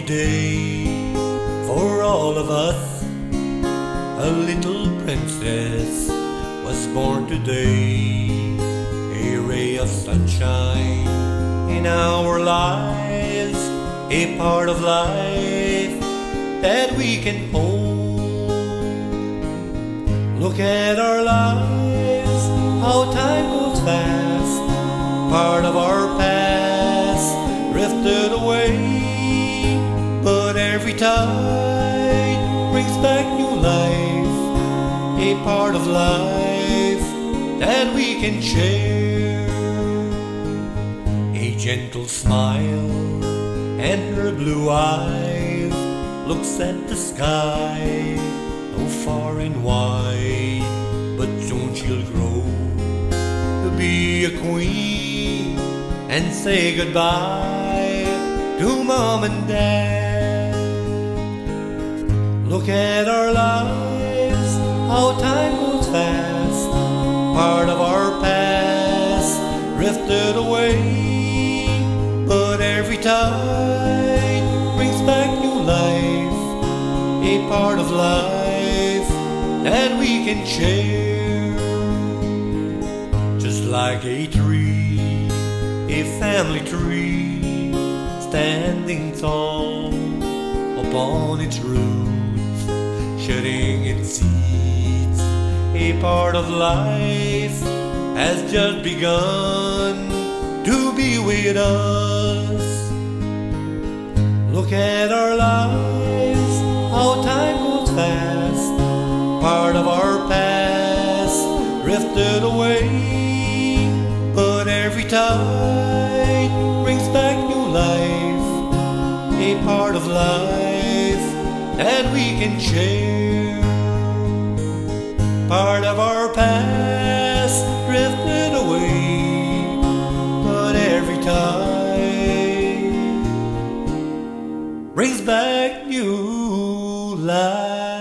day for all of us. A little princess was born today, a ray of sunshine in our lives, a part of life that we can hold. Look at our lives, how time goes fast, part of our past tide brings back new life, a part of life that we can share. A gentle smile and her blue eyes looks at the sky, so far and wide. But soon she'll grow to be a queen and say goodbye to mom and dad. Look at our lives, how time goes fast, part of our past drifted away. But every tide brings back new life, a part of life that we can share. Just like a tree, a family tree, standing tall upon its roots, shedding its seeds. A part of life has just begun to be with us. Look at our lives, how time goes fast, part of our past drifted away. But every tide brings back new life, a part of life that we can share. Part of our past drifted away, but every tide brings back new life.